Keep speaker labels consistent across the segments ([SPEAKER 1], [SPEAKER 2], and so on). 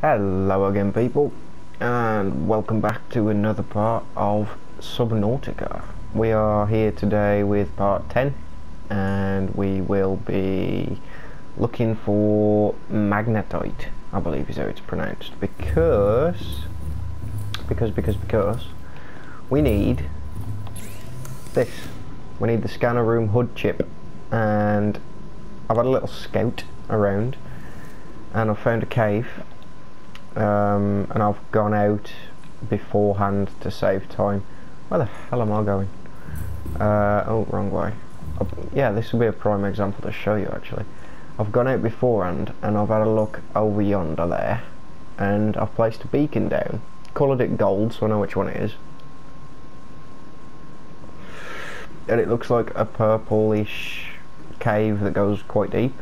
[SPEAKER 1] Hello again people and welcome back to another part of Subnautica. We are here today with part 10 and we will be looking for magnetite, I believe is how it's pronounced, because, because, because, because we need this. We need the scanner room HUD chip and I've had a little scout around and I've found a cave um, and I've gone out beforehand to save time. Where the hell am I going? Uh, oh, wrong way. Yeah, this will be a prime example to show you actually. I've gone out beforehand and I've had a look over yonder there and I've placed a beacon down. Coloured it gold so I know which one it is. And it looks like a purplish cave that goes quite deep.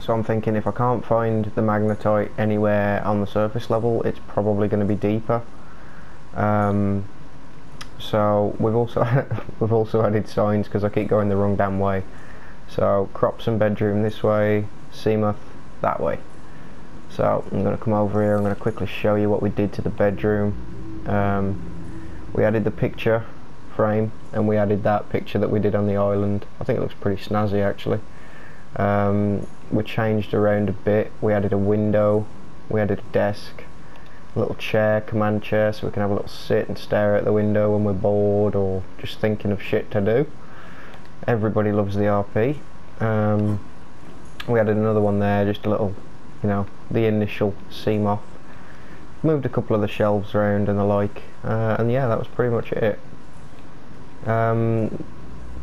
[SPEAKER 1] So I'm thinking if I can't find the magnetite anywhere on the surface level, it's probably going to be deeper. Um, so we've also we've also added signs because I keep going the wrong damn way. So crops and bedroom this way, Seamoth that way. So I'm going to come over here. I'm going to quickly show you what we did to the bedroom. Um, we added the picture frame and we added that picture that we did on the island. I think it looks pretty snazzy actually. Um, we changed around a bit. We added a window, we added a desk, a little chair, command chair, so we can have a little sit and stare out the window when we're bored or just thinking of shit to do. Everybody loves the RP. Um, we added another one there, just a little, you know, the initial Seamoth. Moved a couple of the shelves around and the like, uh, and yeah, that was pretty much it. Um,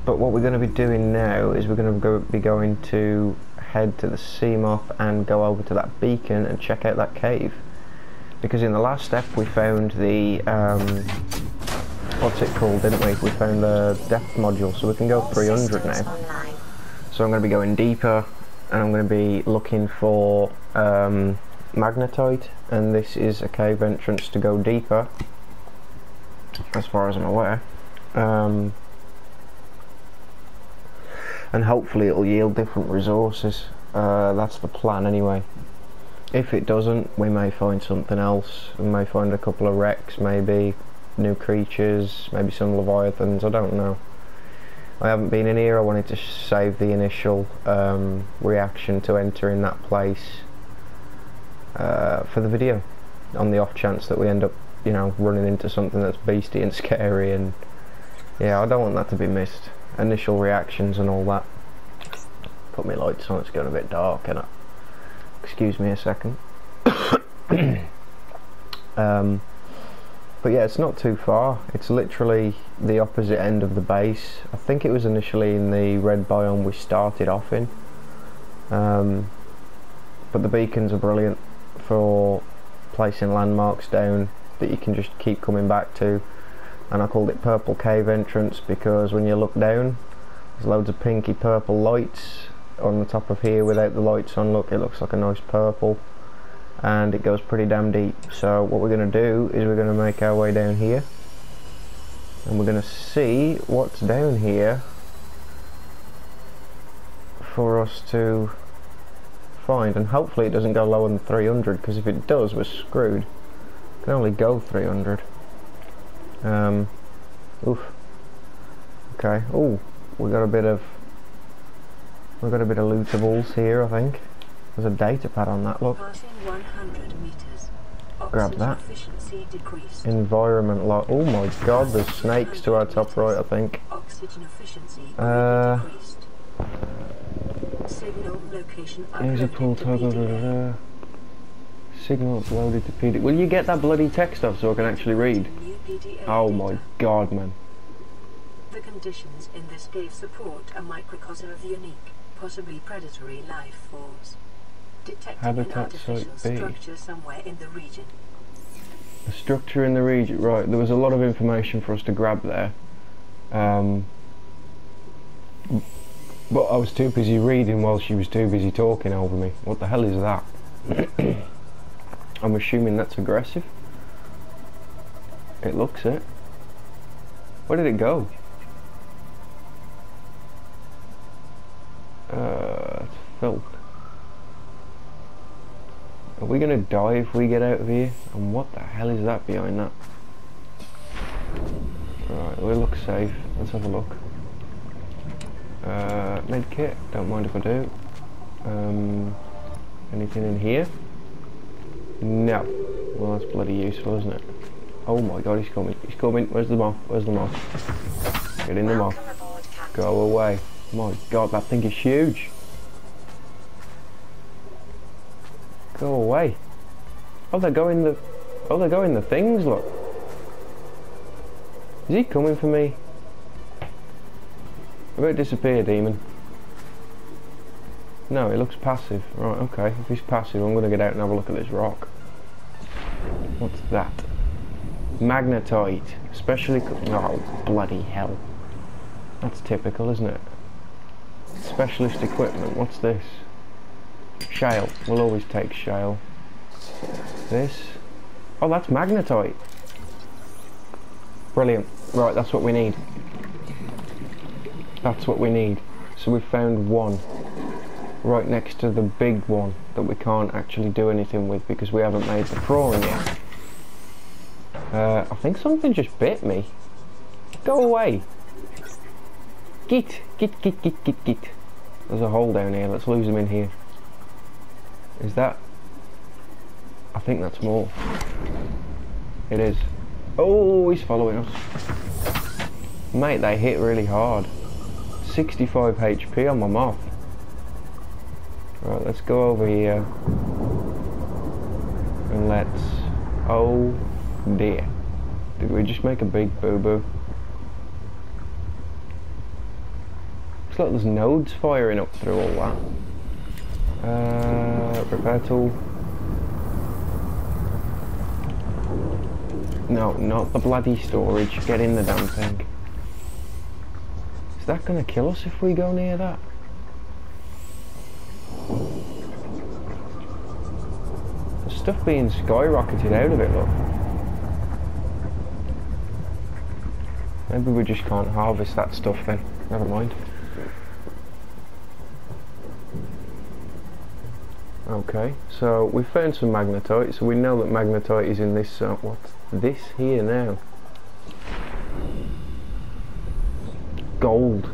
[SPEAKER 1] but what we're going to be doing now is we're going to go, be going to head to the Seamoth and go over to that beacon and check out that cave. Because in the last step we found the um, what's it called didn't we? We found the depth module so we can go 300 now. so I'm going to be going deeper and I'm going to be looking for um, magnetite and this is a cave entrance to go deeper as far as I'm aware. Um, and hopefully it'll yield different resources. Uh, that's the plan anyway. If it doesn't we may find something else. We may find a couple of wrecks maybe new creatures maybe some leviathans I don't know. I haven't been in here I wanted to save the initial um, reaction to entering that place uh, for the video. On the off chance that we end up you know running into something that's beastie and scary and yeah I don't want that to be missed initial reactions and all that. Put my lights on, it's going a bit dark, and excuse me a second. um, but yeah, it's not too far. It's literally the opposite end of the base. I think it was initially in the red biome we started off in. Um, but the beacons are brilliant for placing landmarks down that you can just keep coming back to and I called it purple cave entrance because when you look down there's loads of pinky purple lights on the top of here without the lights on. Look it looks like a nice purple. And it goes pretty damn deep. So what we're going to do is we're going to make our way down here. And we're going to see what's down here for us to find. And hopefully it doesn't go lower than 300 because if it does we're screwed. It can only go 300 um, oof. Okay. Oh, we got a bit of we got a bit of lootables here. I think there's a data pad on that. Look. Grab that. Environment lock. Oh my God! There's snakes to our top right. I think. Uh. Easy pull toggle. Signal uploaded to PD. Will you get that bloody text off so I can actually read? Oh my god, man.
[SPEAKER 2] The conditions in this cave support a microcosm of unique, possibly predatory life forms. Detecting Habitat an artificial structure somewhere in the region.
[SPEAKER 1] A structure in the region, right. There was a lot of information for us to grab there. Um, but I was too busy reading while she was too busy talking over me. What the hell is that? I'm assuming that's aggressive. It looks it. Where did it go? Uh, it's filth. Are we gonna die if we get out of here? And what the hell is that behind that? Right, we look safe. Let's have a look. Uh, med kit. don't mind if I do. Um, anything in here? No. Well, that's bloody useful, isn't it? Oh my god, he's coming. He's coming. Where's the moth? Where's the moth? Get in the moth. Go away. My god, that thing is huge. Go away. Oh, they're going the... Oh, they're going the things, look. Is he coming for me? About disappear, demon. No, he looks passive. Right, okay. If he's passive, I'm going to get out and have a look at this rock. What's that? Magnetite. Especially... Oh, bloody hell. That's typical, isn't it? Specialist equipment. What's this? Shale. We'll always take shale. This. Oh, that's magnetite. Brilliant. Right, that's what we need. That's what we need. So we've found one right next to the big one that we can't actually do anything with because we haven't made the prawn yet. Uh, I think something just bit me. Go away. Git, git, git, git, git, git. There's a hole down here. Let's lose him in here. Is that... I think that's more. It is. Oh, he's following us. Mate, they hit really hard. 65 HP on my moth. Right, let's go over here. And let's... Oh dear. Did we just make a big boo-boo? Looks like there's nodes firing up through all that. Uh, repair tool. No, not the bloody storage. Get in the damn thing. Is that going to kill us if we go near that? There's stuff being skyrocketed out of it, look. Maybe we just can't harvest that stuff then. Never mind. Okay, so we found some magnetite, so we know that magnetite is in this, uh, what's this here now? Gold.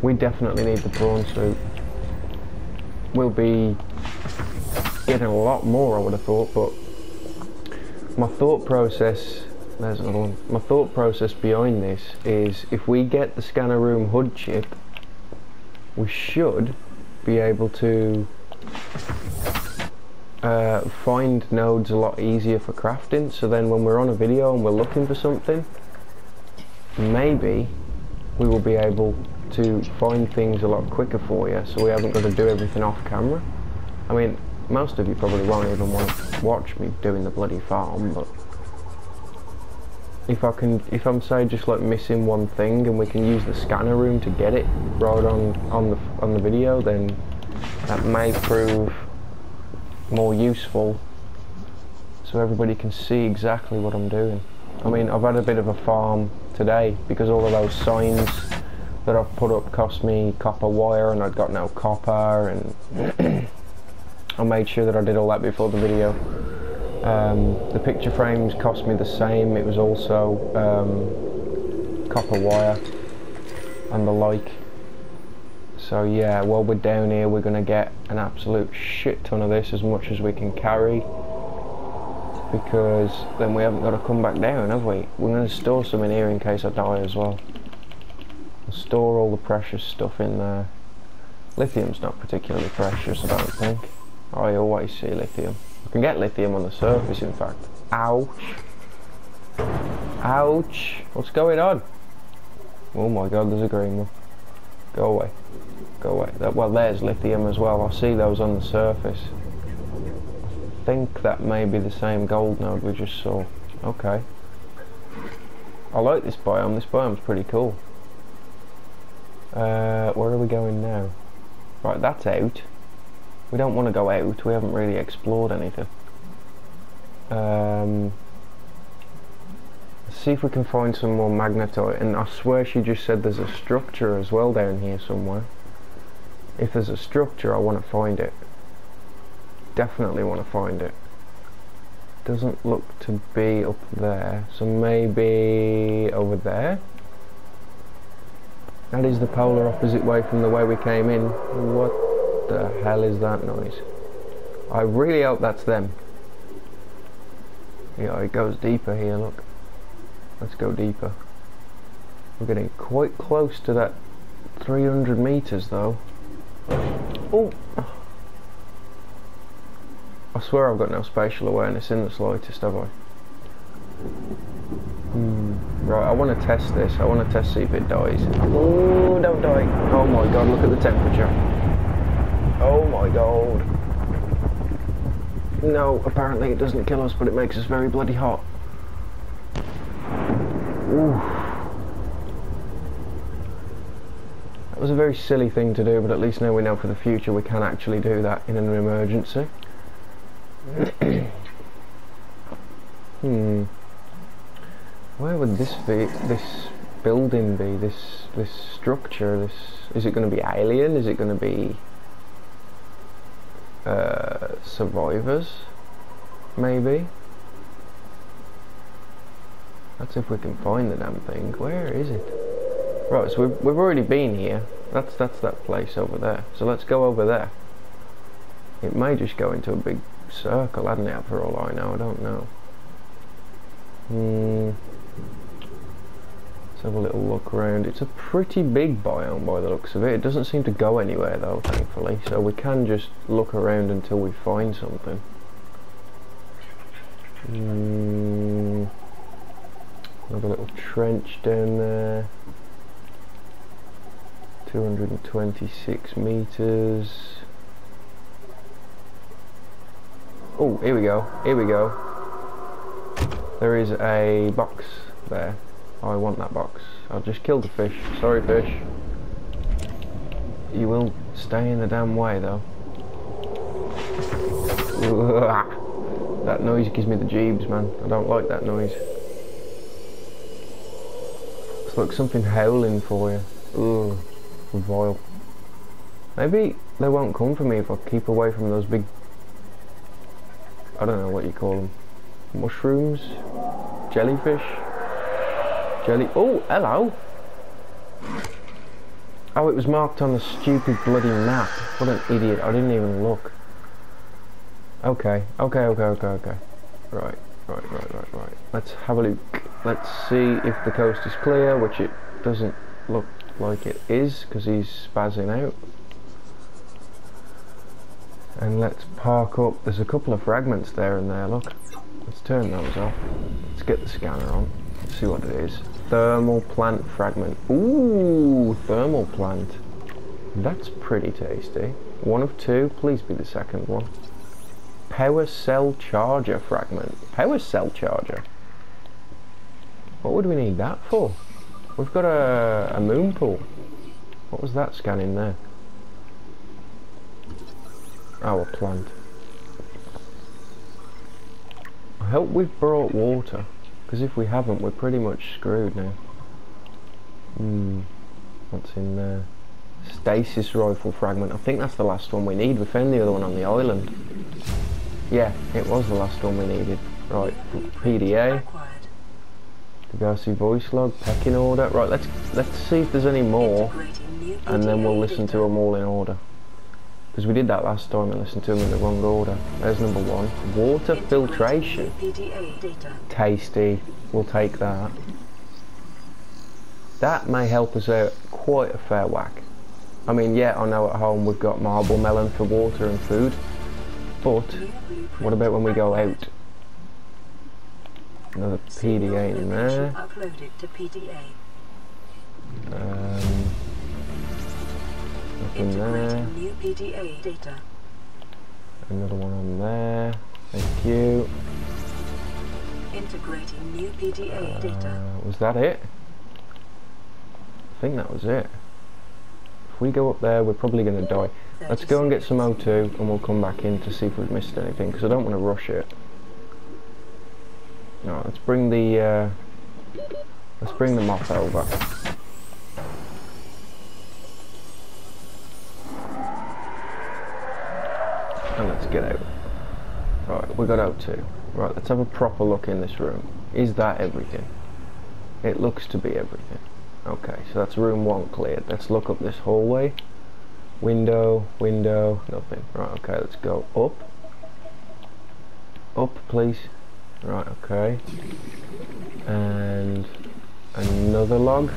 [SPEAKER 1] We definitely need the prawn suit. We'll be getting a lot more, I would have thought, but my thought process, there's another one, my thought process behind this is if we get the scanner room HUD chip, we should be able to uh, find nodes a lot easier for crafting. So then when we're on a video and we're looking for something maybe we will be able to find things a lot quicker for you. So we haven't got to do everything off camera. I mean most of you probably won't even want to watch me doing the bloody farm but if I can if I'm say just like missing one thing and we can use the scanner room to get it right on on the on the video then that may prove more useful so everybody can see exactly what I'm doing. I mean, I've had a bit of a farm today because all of those signs that I've put up cost me copper wire and I'd got no copper and I made sure that I did all that before the video. Um, the picture frames cost me the same, it was also um, copper wire and the like. So yeah, while we're down here we're going to get an absolute shit ton of this, as much as we can carry. Because then we haven't got to come back down, have we? We're going to store some in here in case I die as well. We'll store all the precious stuff in there. Lithium's not particularly precious, I don't think. I always see lithium. I can get lithium on the surface, in fact. Ouch. Ouch. What's going on? Oh my god, there's a green one. Go away. Go away. Well, there's lithium as well. I see those on the surface. I think that may be the same gold node we just saw. Okay. I like this biome. This biome's pretty cool. Uh, where are we going now? Right, that's out. We don't want to go out. We haven't really explored anything. Um, see if we can find some more magnetite. And I swear she just said there's a structure as well down here somewhere. If there's a structure, I want to find it. definitely want to find it. Doesn't look to be up there, so maybe over there? That is the polar opposite way from the way we came in. What the hell is that noise? I really hope that's them. Yeah, it goes deeper here, look. Let's go deeper. We're getting quite close to that 300 meters though. Oh! I swear I've got no spatial awareness in the slightest, have I? Hmm. Right, I want to test this. I want to test see if it dies. Oh, don't die. Oh my god, look at the temperature. Oh my god. No, apparently it doesn't kill us, but it makes us very bloody hot. Ooh. That was a very silly thing to do, but at least now we know for the future we can actually do that in an emergency. hmm. Where would this be? This building be? This this structure? This is it going to be alien? Is it going to be uh, survivors? Maybe. That's if we can find the damn thing. Where is it? Right, so we've, we've already been here. That's that's that place over there. So let's go over there. It may just go into a big circle, hadn't it, for all I know. I don't know. Hmm. Let's have a little look around. It's a pretty big biome by the looks of it. It doesn't seem to go anywhere though, thankfully. So we can just look around until we find something. Hmm. Another little trench down there. 226 meters. Oh, here we go. Here we go. There is a box there. Oh, I want that box. I've just killed the fish. Sorry, fish. You will stay in the damn way, though. That noise gives me the jeebs, man. I don't like that noise. It's like something howling for you. Ugh, vile. Maybe they won't come for me if I keep away from those big... I don't know what you call them. Mushrooms? Jellyfish? Jelly. Oh, hello. Oh, it was marked on the stupid bloody map. What an idiot. I didn't even look. Okay, okay, okay, okay, okay. Right, right, right, right, right. Let's have a look. Let's see if the coast is clear, which it doesn't look like it is, because he's spazzing out. And let's park up. There's a couple of fragments there and there, look. Let's turn those off. Let's get the scanner on. See what it is. Thermal plant fragment. Ooh, thermal plant. That's pretty tasty. One of two, please be the second one. Power cell charger fragment. Power cell charger? What would we need that for? We've got a, a moon pool. What was that scanning there? Our plant. I hope we've brought water. Because if we haven't, we're pretty much screwed now. Hmm. What's in there? Stasis rifle fragment. I think that's the last one we need. We found the other one on the island. Yeah, it was the last one we needed. Right, PDA. see voice log, pecking order. Right, let's let's see if there's any more, and then we'll listen to them all in order. Because we did that last time and listened to them in the wrong order. There's number one. Water filtration. Tasty. We'll take that. That may help us out quite a fair whack. I mean, yeah, I know at home we've got marblemelon for water and food. But, what about when we go out? Another PDA in there. Um, Nothing there. New PDA data. Another one on there. Thank you. Integrating new PDA uh, data. Was that it? I think that was it. If we go up there, we're probably going to die. Let's go and get some O2 and we'll come back in to see if we've missed anything because I don't want to rush it. No, let's bring the uh, let's bring the moth over. And let's get out. Right, we got O2. Right, let's have a proper look in this room. Is that everything? It looks to be everything. Okay, so that's room one cleared. Let's look up this hallway. Window, window, nothing. Right, okay, let's go up. Up, please. Right, okay. And another log.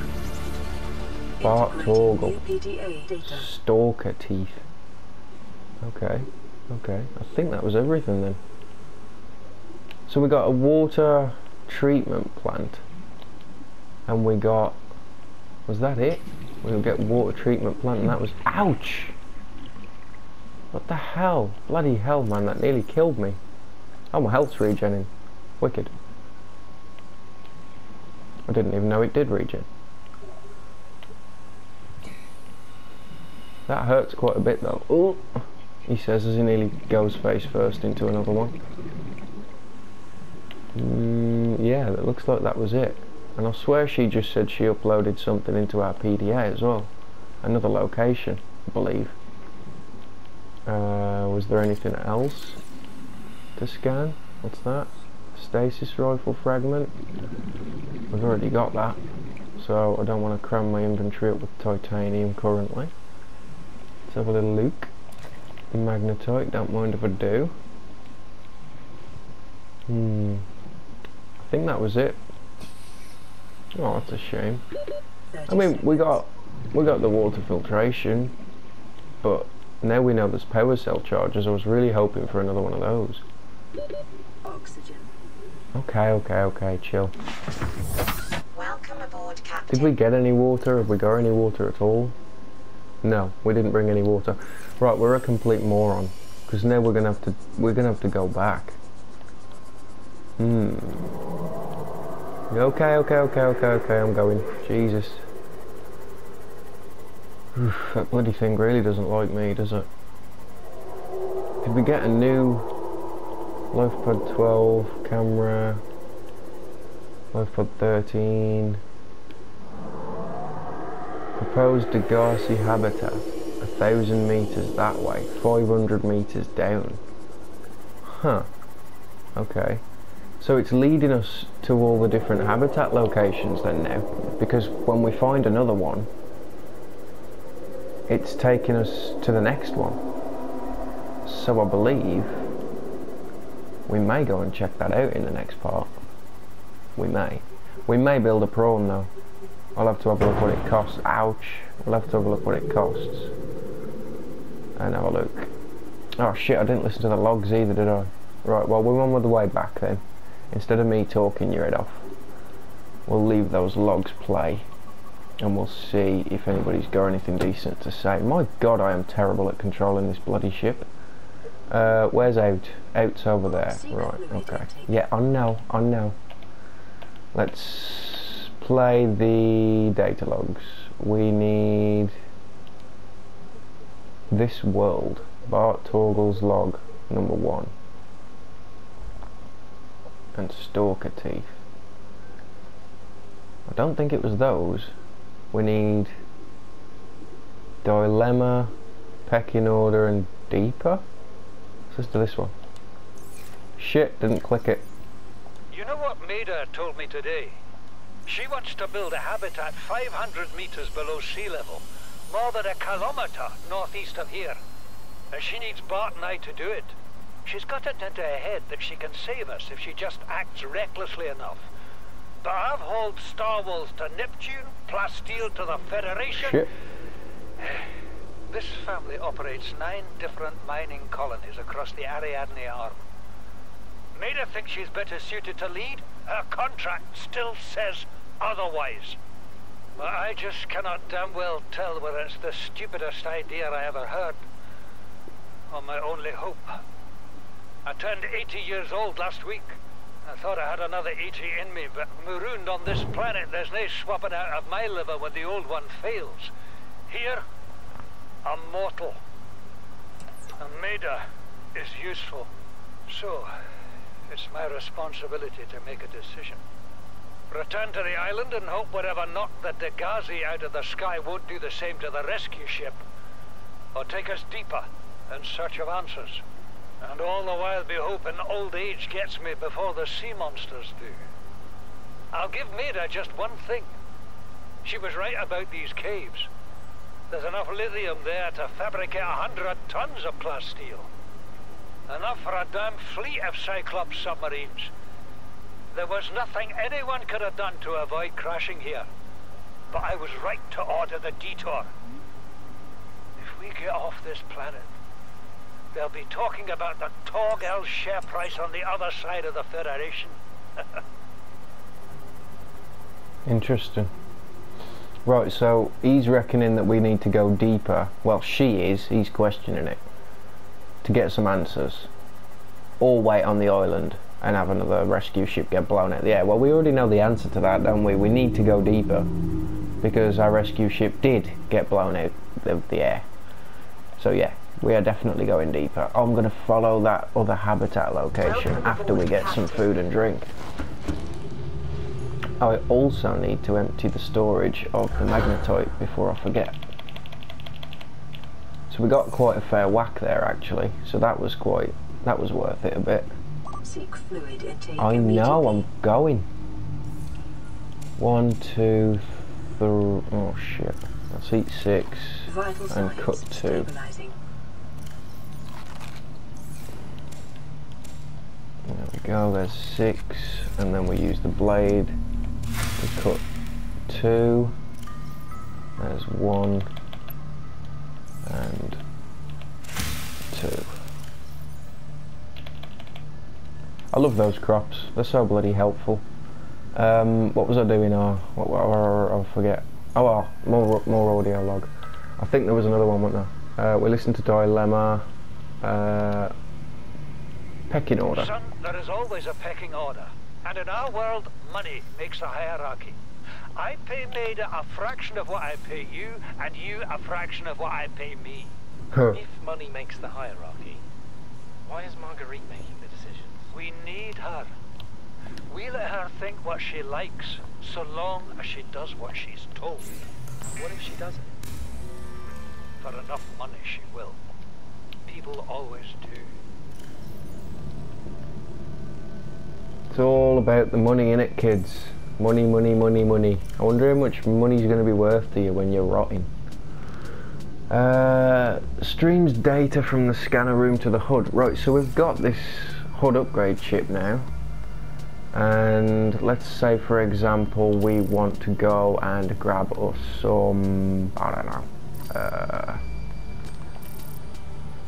[SPEAKER 1] Bart Torgal. Stalker teeth. Okay, okay. I think that was everything then. So we got a water treatment plant. And we got... Was that it? We'll get water treatment plant and that was... Ouch! What the hell? Bloody hell, man. That nearly killed me. Oh, my health's regening. Wicked. I didn't even know it did regen. That hurts quite a bit though. Oh, he says as he nearly goes face first into another one. Mm, yeah, it looks like that was it. And I swear she just said she uploaded something into our PDA as well. Another location, I believe. Uh, was there anything else to scan? What's that? Stasis rifle fragment. I've already got that. So I don't want to cram my inventory up with titanium currently. Let's have a little look. Magnetite, don't mind if I do. Hmm. I think that was it. Oh, that's a shame. I mean, we got we got the water filtration, but now we know there's power cell chargers. I was really hoping for another one of those. Oxygen. Okay, okay, okay, chill. Welcome aboard, Captain. Did we get any water? Have we got any water at all? No, we didn't bring any water. Right, we're a complete moron. Because now we're gonna have to we're gonna have to go back. Hmm. Okay, okay, okay, okay, okay, I'm going. Jesus. Oof, that bloody thing really doesn't like me, does it? Did we get a new LifePod 12 camera? LifePod 13? Proposed Degasi habitat, a thousand meters that way, 500 meters down. Huh. Okay. So it's leading us to all the different habitat locations then now, because when we find another one, it's taking us to the next one. So I believe we may go and check that out in the next part. We may. We may build a prawn though. I'll have to have a look what it costs. Ouch. We'll have to have a look what it costs. And have a look. Oh shit, I didn't listen to the logs either, did I? Right, well we're on with the way back then. Instead of me talking your head off, we'll leave those logs play. And we'll see if anybody's got anything decent to say. My god, I am terrible at controlling this bloody ship. Uh, where's out? Out's over there. Right, okay. Yeah, I know, I know. Let's play the data logs. We need this world. Bart Torgal's log number one. And Stalker Teeth. I don't think it was those. We need Dilemma, Pecking Order and Deeper. Let's do this one. Shit, didn't click it.
[SPEAKER 3] You know what Maida told me today? She wants to build a habitat 500 meters below sea level, more than a kilometer northeast of here. And she needs Bart and I to do it. She's got it into her head that she can save us if she just acts recklessly enough. But I've hauled Star Wars to Neptune, Plasteel to the Federation.
[SPEAKER 1] Shit.
[SPEAKER 3] This family operates nine different mining colonies across the Ariadne Arm. Maida thinks she's better suited to lead. Her contract still says otherwise. But I just cannot damn well tell whether it's the stupidest idea I ever heard, or my only hope. I turned 80 years old last week. I thought I had another 80 in me, but marooned on this planet, there's no swapping out of my liver when the old one fails. Here, I'm mortal. And Maida is useful. So, it's my responsibility to make a decision. Return to the island and hope whatever knocked the Degasi out of the sky won't do the same to the rescue ship. Or take us deeper in search of answers. And all the while be hoping old age gets me before the sea monsters do. I'll give Maida just one thing. She was right about these caves. There's enough lithium there to fabricate a hundred tons of plasteel. Enough for a damn fleet of Cyclops submarines. There was nothing anyone could have done to avoid crashing here. But I was right to order the detour. If we get off this planet, they'll be talking about the Torgal share price on the other side of the Federation.
[SPEAKER 1] Interesting. Right, so he's reckoning that we need to go deeper. Well, she is. He's questioning it. To get some answers. Or wait on the island and have another rescue ship get blown out the air. Well, we already know the answer to that, don't we? We need to go deeper. Because our rescue ship did get blown out of the air. So yeah, we are definitely going deeper. I'm going to follow that other habitat location after we get some food and drink. I also need to empty the storage of the magnetite before I forget. So we got quite a fair whack there actually, so that was quite, that was worth it a bit. Seek fluid I know, I'm going. One, two, three, oh shit. Let's eat six and cut two. There we go, there's six, and then we use the blade to cut two. There's one and two. I love those crops. They're so bloody helpful. Um, what was I doing? Oh, what, what, what, I forget. Oh, well, more more audio log. I think there was another one, wasn't there? Uh, we listened to Dilemma. Uh, pecking order.
[SPEAKER 3] Son, there is always a pecking order. And in our world, money makes a hierarchy. I pay Maida a fraction of what I pay you, and you a fraction of what I pay me.
[SPEAKER 4] Huh. If money makes the hierarchy, why is Marguerite making the decisions?
[SPEAKER 3] We need her. We let her think what she likes, so long as she does what she's told.
[SPEAKER 4] What if she doesn't?
[SPEAKER 3] For enough money she will. People always do.
[SPEAKER 1] It's all about the money in it, kids. Money, money, money, money. I wonder how much money's going to be worth to you when you're rotting. Uh, streams data from the scanner room to the HUD. Right, so we've got this HUD upgrade chip now. And let's say, for example, we want to go and grab us some, I don't know, uh,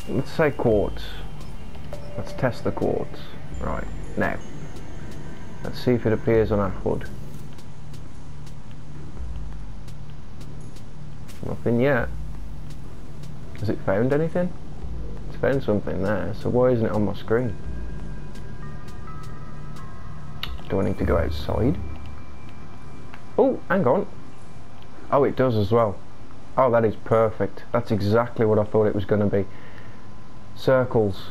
[SPEAKER 1] let's say quartz. Let's test the quartz. Right, now. Let's see if it appears on our hood. Nothing yet. Has it found anything? It's found something there, so why isn't it on my screen? Do I need to go outside? Oh, hang on. Oh, it does as well. Oh, that is perfect. That's exactly what I thought it was going to be. Circles.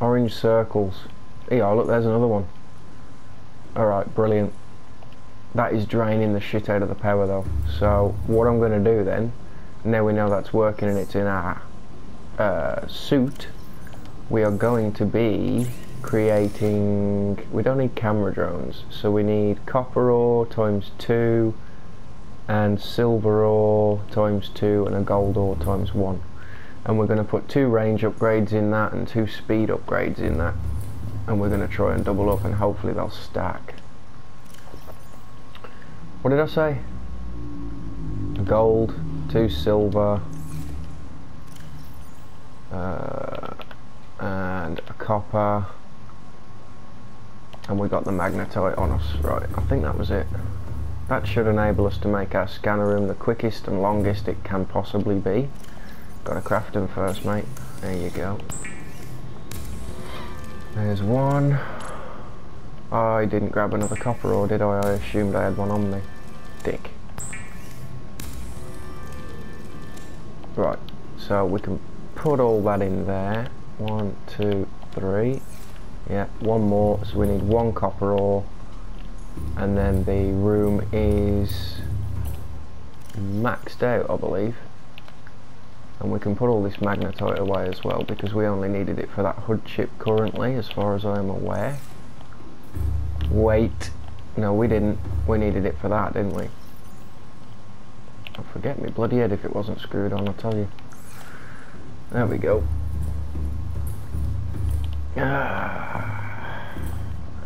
[SPEAKER 1] Orange circles. Yeah, look, there's another one. Alright, brilliant. That is draining the shit out of the power though. So, what I'm going to do then, now we know that's working and it's in our uh, suit, we are going to be creating, we don't need camera drones, so we need copper ore times 2 and silver ore times 2 and a gold ore times 1 and we're going to put two range upgrades in that and two speed upgrades in that and we're going to try and double up and hopefully they'll stack. What did I say? Gold, two silver, uh, and a copper, and we got the magnetite on us. Right, I think that was it. That should enable us to make our scanner room the quickest and longest it can possibly be. Gotta craft them first, mate. There you go. There's one. I didn't grab another copper ore, did I? I assumed I had one on me. Dick. Right, so we can put all that in there. One, two, three. Yeah, one more. So we need one copper ore. And then the room is maxed out, I believe. And we can put all this magnetite away as well because we only needed it for that hood chip currently as far as I am aware. Wait. No, we didn't. We needed it for that, didn't we? I forget me bloody head if it wasn't screwed on, I'll tell you. There we go. Ah.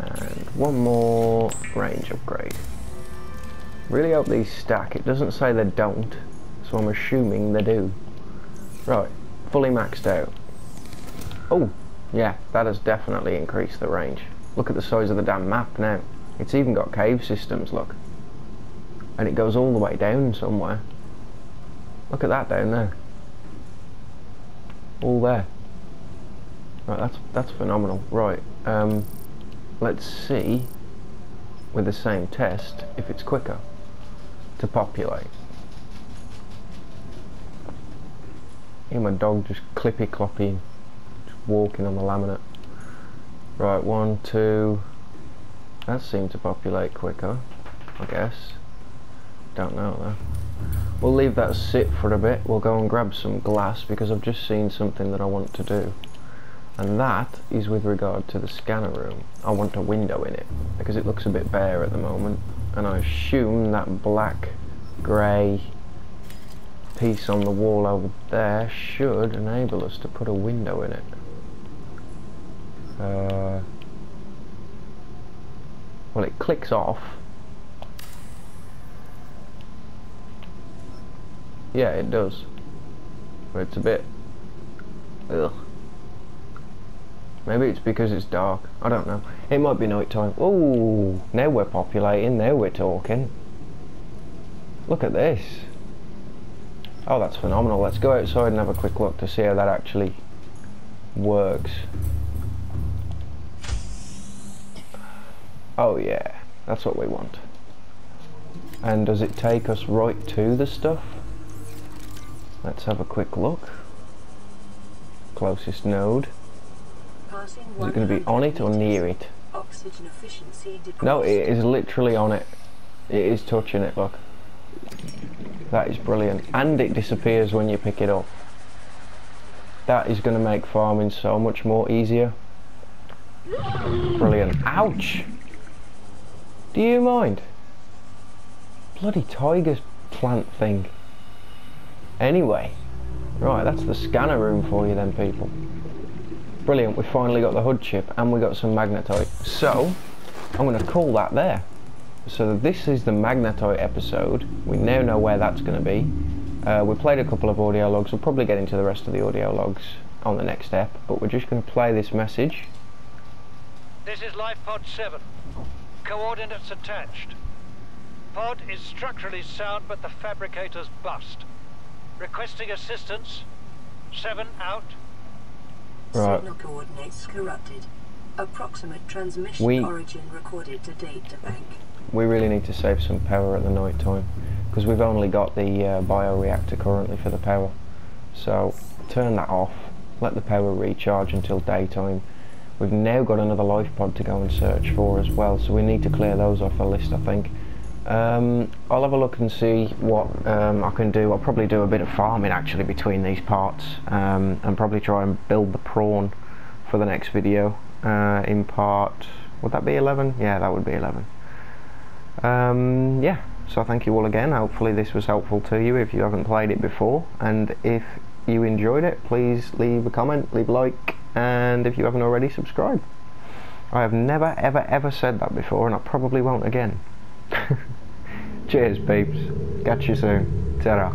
[SPEAKER 1] And one more range upgrade. Really hope these stack. It doesn't say they don't, so I'm assuming they do. Right, fully maxed out. Oh, yeah, that has definitely increased the range. Look at the size of the damn map now. It's even got cave systems, look. And it goes all the way down somewhere. Look at that down there. All there. Right, that's that's phenomenal. Right, um, let's see with the same test if it's quicker to populate. Hear my dog just clippy cloppy, just walking on the laminate. Right, one, two. That seemed to populate quicker, I guess. Don't know though. We'll leave that sit for a bit. We'll go and grab some glass because I've just seen something that I want to do. And that is with regard to the scanner room. I want a window in it because it looks a bit bare at the moment and I assume that black grey piece on the wall over there should enable us to put a window in it. Uh, well it clicks off yeah it does but it's a bit ugh Maybe it's because it's dark. I don't know. It might be night time. Oh, now we're populating. Now we're talking. Look at this. Oh, that's phenomenal. Let's go outside and have a quick look to see how that actually works. Oh yeah, that's what we want. And does it take us right to the stuff? Let's have a quick look. Closest node. Is it going to be on it or near it? No, it is literally on it. It is touching it, look. That is brilliant. And it disappears when you pick it up. That is going to make farming so much more easier. Brilliant. Ouch! Do you mind? Bloody tiger plant thing. Anyway. Right, that's the scanner room for you then, people. Brilliant, we finally got the hood chip and we got some magnetite. So, I'm going to call that there. So this is the magnetite episode. We now know where that's going to be. Uh, we played a couple of audio logs. We'll probably get into the rest of the audio logs on the next step, but we're just going to play this message.
[SPEAKER 3] This is Life Pod 7. Coordinates attached. Pod is structurally sound, but the fabricator's bust. Requesting assistance. 7 out.
[SPEAKER 2] Right. Signal coordinates corrupted. Approximate transmission we, origin recorded to data bank.
[SPEAKER 1] We really need to save some power at the night time because we've only got the uh, bioreactor currently for the power. So turn that off, let the power recharge until daytime. We've now got another life pod to go and search for as well, so we need to clear those off the list I think. Um, I'll have a look and see what um, I can do. I'll probably do a bit of farming actually between these parts um, and probably try and build the prawn for the next video uh, in part, would that be 11? Yeah, that would be 11. Um, yeah, so thank you all again. Hopefully this was helpful to you if you haven't played it before and if you enjoyed it please leave a comment, leave a like and if you haven't already subscribe. I have never ever ever said that before and I probably won't again. Cheers, peeps. Catch you soon. ta